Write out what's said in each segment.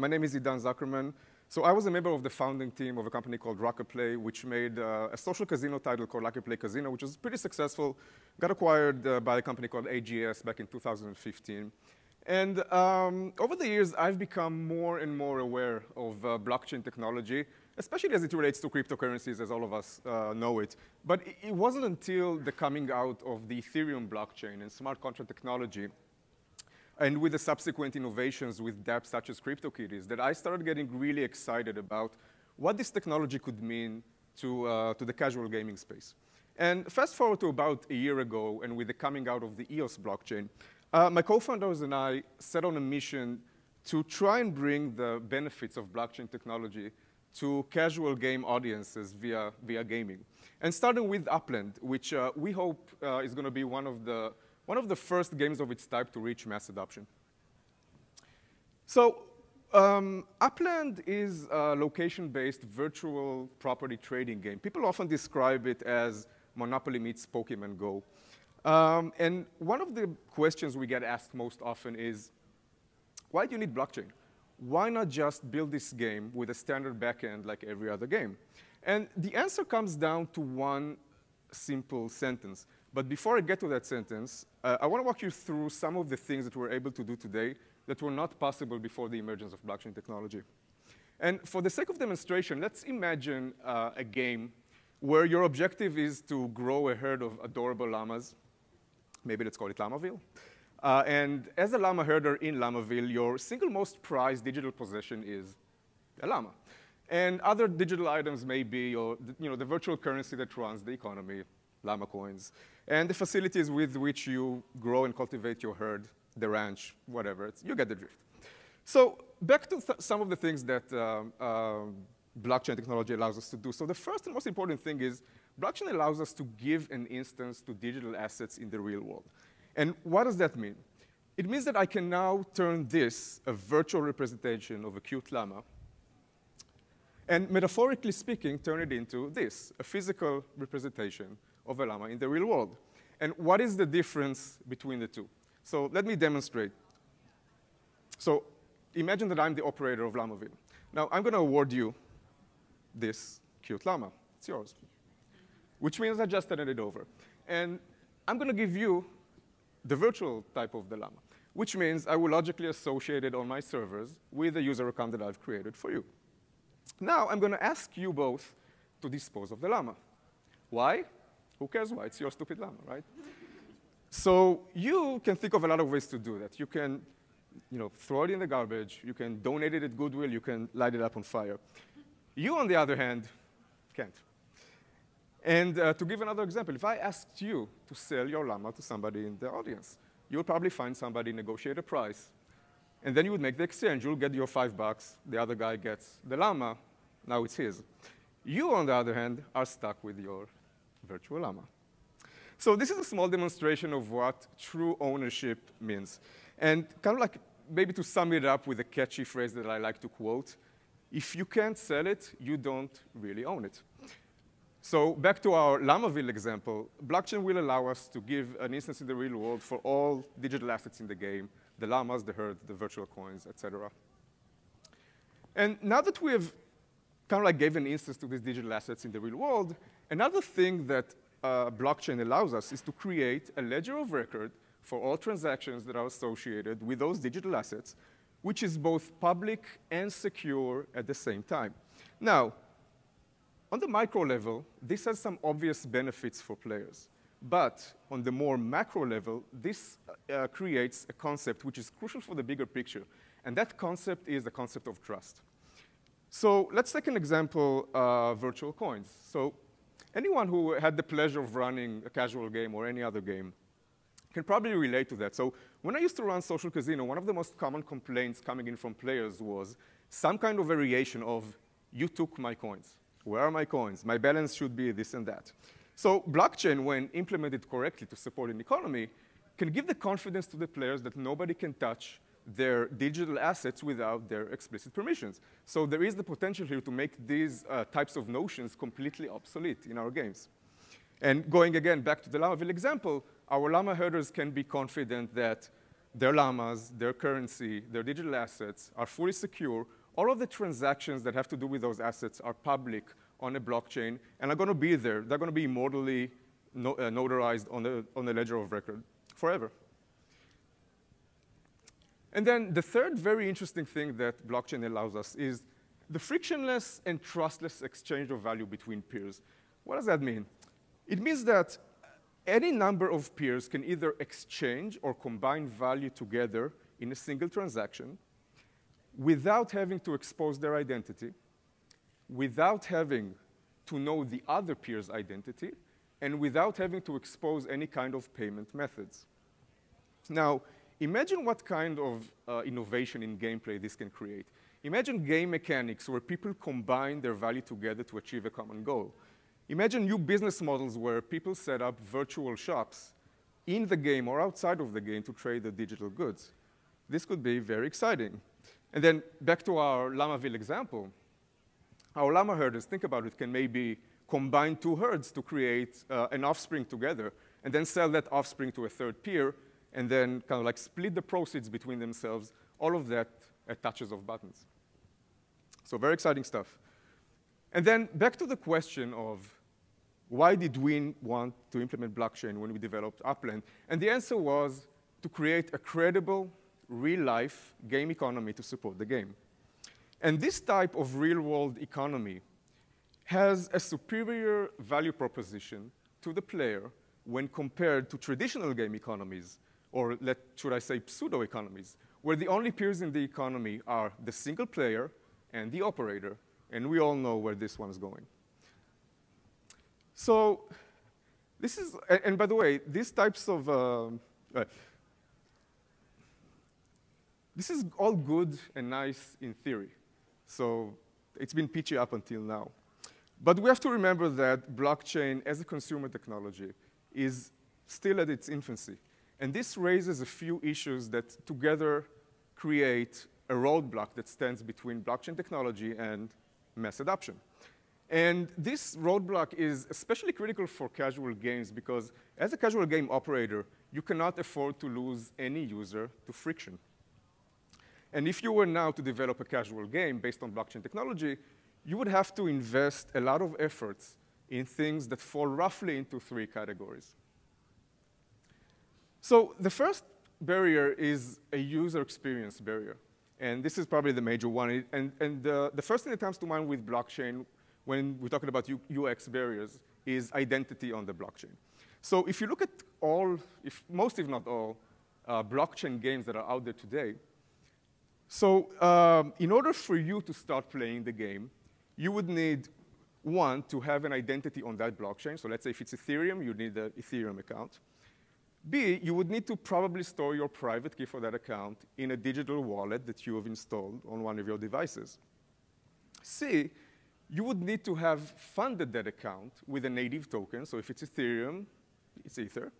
My name is Idan Zuckerman. So I was a member of the founding team of a company called RocketPlay, which made uh, a social casino title called Lucky Play Casino, which was pretty successful. Got acquired uh, by a company called AGS back in 2015. And um, over the years, I've become more and more aware of uh, blockchain technology, especially as it relates to cryptocurrencies, as all of us uh, know it. But it wasn't until the coming out of the Ethereum blockchain and smart contract technology and with the subsequent innovations with dApps such as CryptoKitties, that I started getting really excited about what this technology could mean to, uh, to the casual gaming space. And fast forward to about a year ago, and with the coming out of the EOS blockchain, uh, my co-founders and I set on a mission to try and bring the benefits of blockchain technology to casual game audiences via, via gaming. And starting with Upland, which uh, we hope uh, is going to be one of the one of the first games of its type to reach mass adoption. So um, Upland is a location-based virtual property trading game. People often describe it as Monopoly meets Pokemon Go. Um, and one of the questions we get asked most often is, why do you need blockchain? Why not just build this game with a standard backend like every other game? And the answer comes down to one simple sentence. But before I get to that sentence, uh, I want to walk you through some of the things that we're able to do today that were not possible before the emergence of blockchain technology. And for the sake of demonstration, let's imagine uh, a game where your objective is to grow a herd of adorable llamas. Maybe let's call it Lamaville. Uh, and as a llama herder in Lamaville, your single most prized digital possession is a llama. And other digital items may be your, you know, the virtual currency that runs the economy, llama coins, and the facilities with which you grow and cultivate your herd, the ranch, whatever. It's, you get the drift. So back to some of the things that um, blockchain technology allows us to do. So the first and most important thing is blockchain allows us to give an instance to digital assets in the real world. And what does that mean? It means that I can now turn this, a virtual representation of a cute llama, and metaphorically speaking, turn it into this, a physical representation of a llama in the real world. And what is the difference between the two? So let me demonstrate. So imagine that I'm the operator of Lamaville. Now, I'm going to award you this cute llama. It's yours. Which means I just handed it over. And I'm going to give you the virtual type of the llama, which means I will logically associate it on my servers with the user account that I've created for you. Now, I'm going to ask you both to dispose of the llama. Why? Who cares why? It's your stupid llama, right? so you can think of a lot of ways to do that. You can you know, throw it in the garbage. You can donate it at Goodwill. You can light it up on fire. You, on the other hand, can't. And uh, to give another example, if I asked you to sell your llama to somebody in the audience, you'll probably find somebody, negotiate a price, and then you would make the exchange. You'll get your five bucks. The other guy gets the llama. Now it's his. You, on the other hand, are stuck with your virtual llama. So this is a small demonstration of what true ownership means. And kind of like maybe to sum it up with a catchy phrase that I like to quote, if you can't sell it, you don't really own it. So back to our Lamaville example, blockchain will allow us to give an instance in the real world for all digital assets in the game, the llamas, the herd, the virtual coins, etc. And now that we have kind of like gave an instance to these digital assets in the real world, Another thing that uh, blockchain allows us is to create a ledger of record for all transactions that are associated with those digital assets, which is both public and secure at the same time. Now, on the micro level, this has some obvious benefits for players. But on the more macro level, this uh, creates a concept which is crucial for the bigger picture. And that concept is the concept of trust. So let's take an example, uh, virtual coins. So anyone who had the pleasure of running a casual game or any other game can probably relate to that. So when I used to run social casino, one of the most common complaints coming in from players was some kind of variation of, you took my coins. Where are my coins? My balance should be this and that. So blockchain, when implemented correctly to support an economy, can give the confidence to the players that nobody can touch their digital assets without their explicit permissions. So there is the potential here to make these uh, types of notions completely obsolete in our games. And going again back to the Lamaville example, our llama herders can be confident that their llamas, their currency, their digital assets are fully secure. All of the transactions that have to do with those assets are public on a blockchain and are going to be there. They're going to be immortally no, uh, notarized on the, on the ledger of record forever. And then the third very interesting thing that blockchain allows us is the frictionless and trustless exchange of value between peers. What does that mean? It means that any number of peers can either exchange or combine value together in a single transaction without having to expose their identity, without having to know the other peer's identity, and without having to expose any kind of payment methods. Now, imagine what kind of uh, innovation in gameplay this can create. Imagine game mechanics where people combine their value together to achieve a common goal. Imagine new business models where people set up virtual shops in the game or outside of the game to trade the digital goods. This could be very exciting. And then back to our Lamaville example. Our llama herders, think about it, can maybe combine two herds to create uh, an offspring together and then sell that offspring to a third peer and then kind of like split the proceeds between themselves, all of that at touches of buttons. So very exciting stuff. And then back to the question of why did we want to implement blockchain when we developed Upland? And the answer was to create a credible, real-life game economy to support the game. And this type of real-world economy has a superior value proposition to the player when compared to traditional game economies, or let, should I say pseudo-economies, where the only peers in the economy are the single player and the operator, and we all know where this one is going. So this is, and by the way, these types of, uh, uh, this is all good and nice in theory. So it's been peachy up until now. But we have to remember that blockchain as a consumer technology is still at its infancy. And this raises a few issues that together create a roadblock that stands between blockchain technology and mass adoption. And this roadblock is especially critical for casual games because as a casual game operator, you cannot afford to lose any user to friction. And if you were now to develop a casual game based on blockchain technology, you would have to invest a lot of efforts in things that fall roughly into three categories. So the first barrier is a user experience barrier. And this is probably the major one. And, and the, the first thing that comes to mind with blockchain when we're talking about UX barriers is identity on the blockchain. So if you look at all, if most if not all, uh, blockchain games that are out there today, so um, in order for you to start playing the game, you would need, one, to have an identity on that blockchain. So let's say if it's Ethereum, you need an Ethereum account. B, you would need to probably store your private key for that account in a digital wallet that you have installed on one of your devices. C, you would need to have funded that account with a native token. So if it's Ethereum, it's Ether.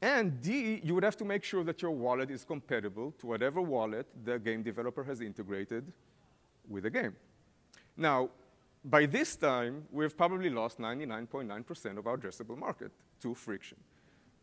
And D, you would have to make sure that your wallet is compatible to whatever wallet the game developer has integrated with the game. Now, by this time, we've probably lost 99.9% of our addressable market to friction.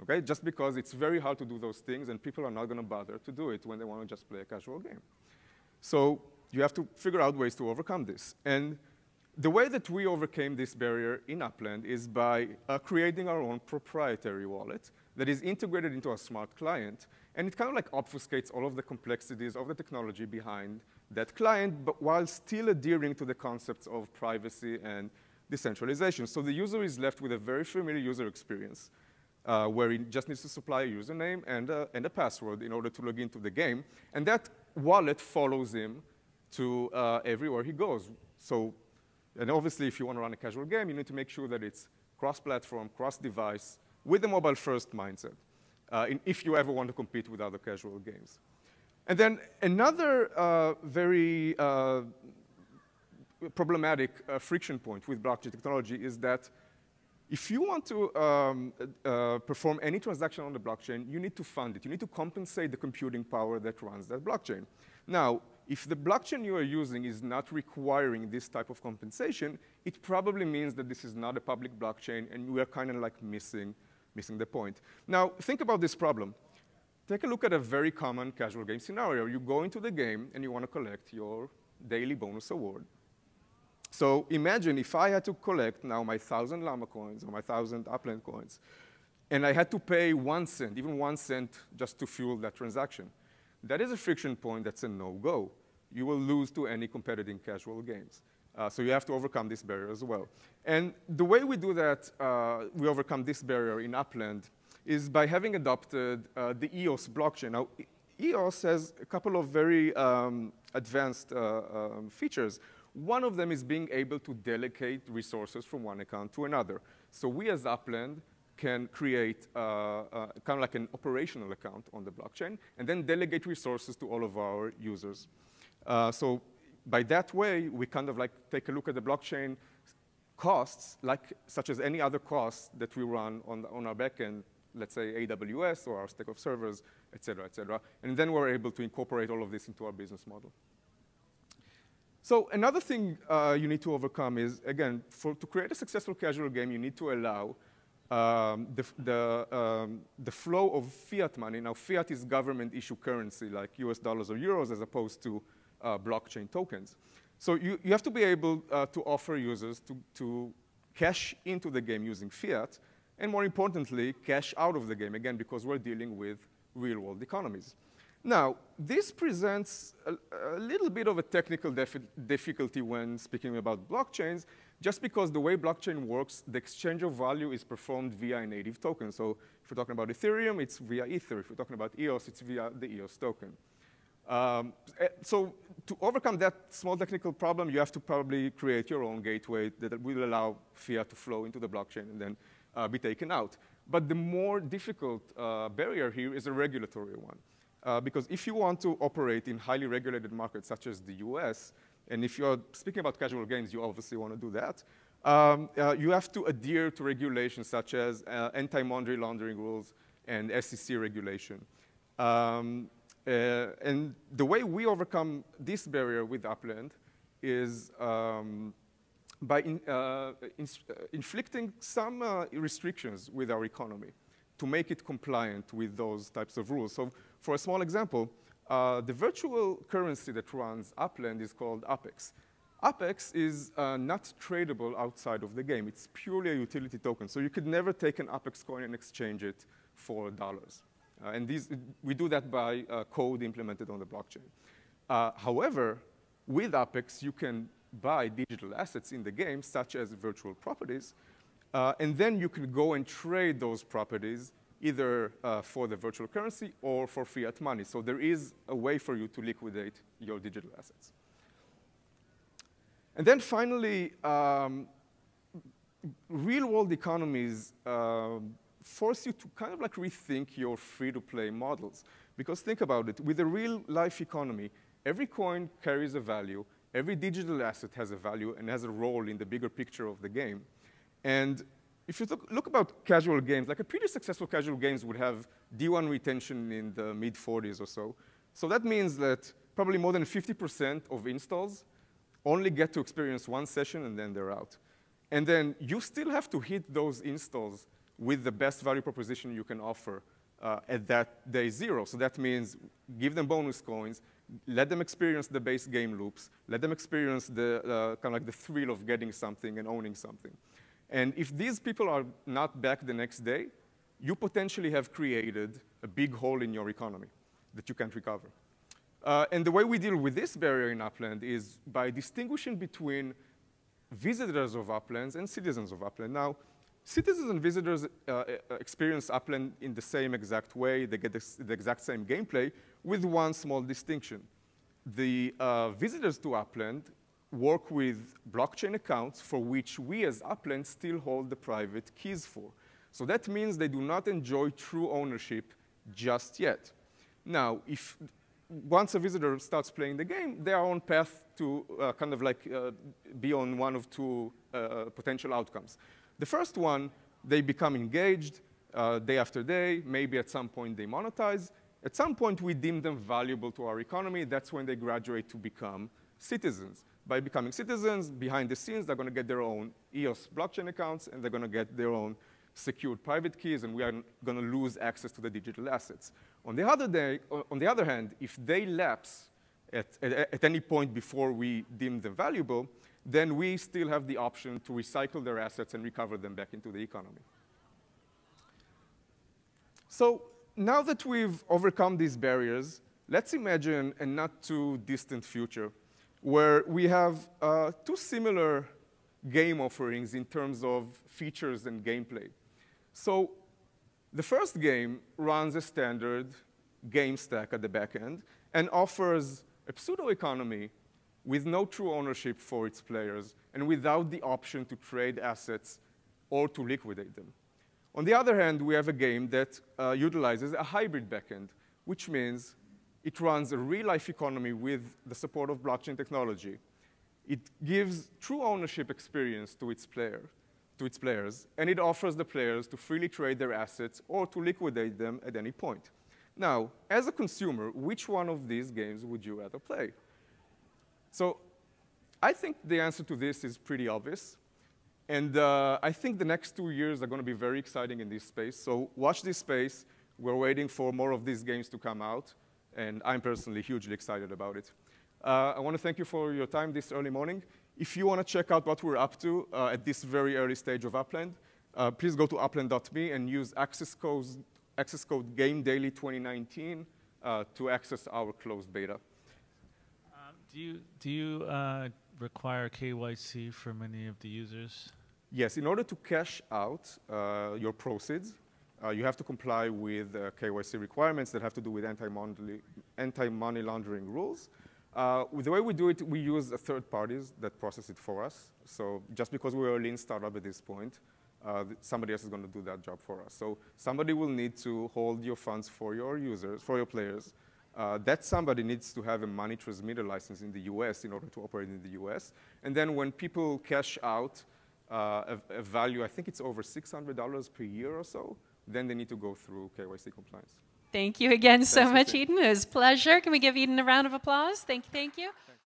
Okay, just because it's very hard to do those things and people are not going to bother to do it when they want to just play a casual game. So you have to figure out ways to overcome this. And the way that we overcame this barrier in Upland is by uh, creating our own proprietary wallet that is integrated into a smart client. And it kind of like obfuscates all of the complexities of the technology behind that client, but while still adhering to the concepts of privacy and decentralization. So the user is left with a very familiar user experience uh, where he just needs to supply a username and a, and a password in order to log into the game. And that wallet follows him to uh, everywhere he goes. So, and obviously, if you want to run a casual game, you need to make sure that it's cross-platform, cross-device, with a mobile-first mindset, uh, if you ever want to compete with other casual games. And then another uh, very uh, problematic uh, friction point with blockchain technology is that if you want to um, uh, perform any transaction on the blockchain, you need to fund it. You need to compensate the computing power that runs that blockchain. Now, if the blockchain you are using is not requiring this type of compensation, it probably means that this is not a public blockchain and we are kind of like missing, missing the point. Now, think about this problem. take a look at a very common casual game scenario. You go into the game and you want to collect your daily bonus award. So imagine if I had to collect now my 1,000 llama coins or my 1,000 upland coins, and I had to pay one cent, even one cent, just to fuel that transaction. That is a friction point that's a no-go. You will lose to any competitive casual games. Uh, so you have to overcome this barrier as well. And the way we do that, uh, we overcome this barrier in Upland, is by having adopted uh, the EOS blockchain. Now, EOS has a couple of very um, advanced uh, um, features. One of them is being able to delegate resources from one account to another. So we as Upland can create uh, uh, kind of like an operational account on the blockchain and then delegate resources to all of our users. Uh, so by that way, we kind of like take a look at the blockchain costs, like such as any other costs that we run on, on our backend let's say AWS or our stack of servers, et cetera, et cetera. And then we're able to incorporate all of this into our business model. So another thing uh, you need to overcome is, again, for, to create a successful casual game, you need to allow um, the, the, um, the, flow of fiat money. Now, fiat is government issue currency like US dollars or euros as opposed to uh, blockchain tokens. So you, you have to be able uh, to offer users to, to cash into the game using fiat, and more importantly, cash out of the game, again, because we're dealing with real-world economies. Now, this presents a, a, little bit of a technical difficulty when speaking about blockchains, just because the way blockchain works, the exchange of value is performed via a native token. So if we're talking about Ethereum, it's via Ether. If we're talking about EOS, it's via the EOS token. Um, eh, so to overcome that small technical problem, you have to probably create your own gateway that will allow fiat to flow into the blockchain and then uh, be taken out. But the more difficult uh, barrier here is a regulatory one. Uh, because if you want to operate in highly regulated markets such as the US, and if you're speaking about casual games, you obviously want to do that, um, uh, you have to adhere to regulations such as uh, anti-money laundering rules and SEC regulation. Um, uh, and the way we overcome this barrier with Upland is um, by in, uh, uh, inflicting some restrictions with our economy to make it compliant with those types of rules. So for a small example, uh, the virtual currency that runs Upland is called UPX. UPX is uh, not tradable outside of the game. It's purely a utility token. So you could never take an UPX coin and exchange it for dollars. Uh, and these, we do that by code implemented on the blockchain. however, with UPX, you can buy digital assets in the game, such as virtual properties, uh, and then you can go and trade those properties either uh, for the virtual currency or for fiat money. So there is a way for you to liquidate your digital assets. And then finally, um, real-world economies uh, force you to kind of like rethink your free-to-play models. Because think about it, with a real-life economy, every coin carries a value, every digital asset has a value and has a role in the bigger picture of the game. And if you look, about casual games, like a pretty successful casual games would have D1 retention in the mid 40s or so. So that means that probably more than 50% of installs only get to experience one session and then they're out. And then you still have to hit those installs with the best value proposition you can offer uh, at that day zero. So that means give them bonus coins, let them experience the base game loops, let them experience the uh, kind of like the thrill of getting something and owning something. And if these people are not back the next day, you potentially have created a big hole in your economy that you can't recover. Uh, and the way we deal with this barrier in Upland is by distinguishing between visitors of Uplands and citizens of Upland. Now, citizens and visitors uh, uh experience Upland in the same exact way. They get the, the exact same gameplay, with one small distinction. The uh, visitors to Upland work with blockchain accounts for which we as Upland still hold the private keys for. So that means they do not enjoy true ownership just yet. Now, if once a visitor starts playing the game, they are on path to uh, kind of like uh, be on one of two uh, potential outcomes. The first one, they become engaged uh, day after day, maybe at some point they monetize, at some point, we deem them valuable to our economy. That's when they graduate to become citizens. By becoming citizens, behind the scenes, they're going to get their own EOS blockchain accounts, and they're going to get their own secured private keys, and we are going to lose access to the digital assets. On the other, day, on the other hand, if they lapse at, at, at any point before we deem them valuable, then we still have the option to recycle their assets and recover them back into the economy. So now that we've overcome these barriers, let's imagine a not too distant future where we have uh, two similar game offerings in terms of features and gameplay. So the first game runs a standard game stack at the back end and offers a pseudo-economy with no true ownership for its players and without the option to trade assets or to liquidate them. On the other hand, we have a game that uh, utilizes a hybrid backend, which means it runs a real-life economy with the support of blockchain technology. It gives true ownership experience to its, player, to its players, and it offers the players to freely trade their assets or to liquidate them at any point. Now, as a consumer, which one of these games would you rather play? So I think the answer to this is pretty obvious. And uh, I think the next two years are going to be very exciting in this space. So watch this space. We're waiting for more of these games to come out. And I'm personally hugely excited about it. Uh, I want to thank you for your time this early morning. If you want to check out what we're up to uh, at this very early stage of Upland, uh, please go to upland.me and use access code, access code GameDaily 2019 uh, to access our closed beta. Um, do you, do you uh, require KYC for many of the users? Yes, in order to cash out uh, your proceeds, uh, you have to comply with uh, KYC requirements that have to do with anti-money anti laundering rules. Uh, the way we do it, we use third parties that process it for us. So just because we're a lean startup at this point, uh, somebody else is going to do that job for us. So somebody will need to hold your funds for your users, for your players. Uh, that somebody needs to have a money transmitter license in the US in order to operate in the US. And then when people cash out uh, a, a value, I think it's over $600 per year or so, then they need to go through KYC compliance. Thank you again so much, Idan. It was a pleasure. Can we give Idan a round of applause? Thank you, thank you.